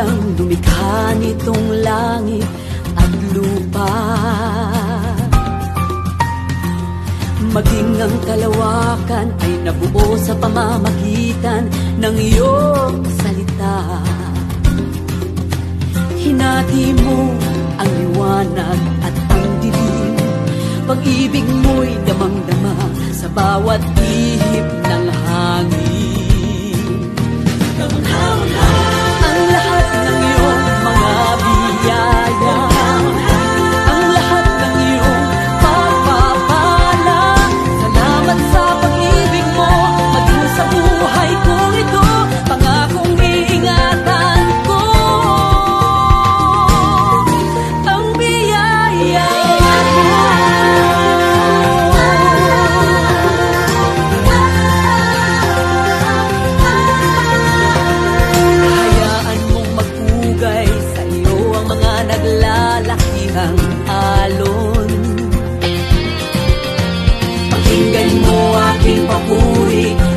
lang lumikha nitong langit at lupa. Maging ang kalawakan ay nabuo sa pamamagitan ng iyong salita. Hinati mo ang liwanag at ang dilim. Pag-ibig mo'y damang-dama sa bawat ihip ng hangin. 无异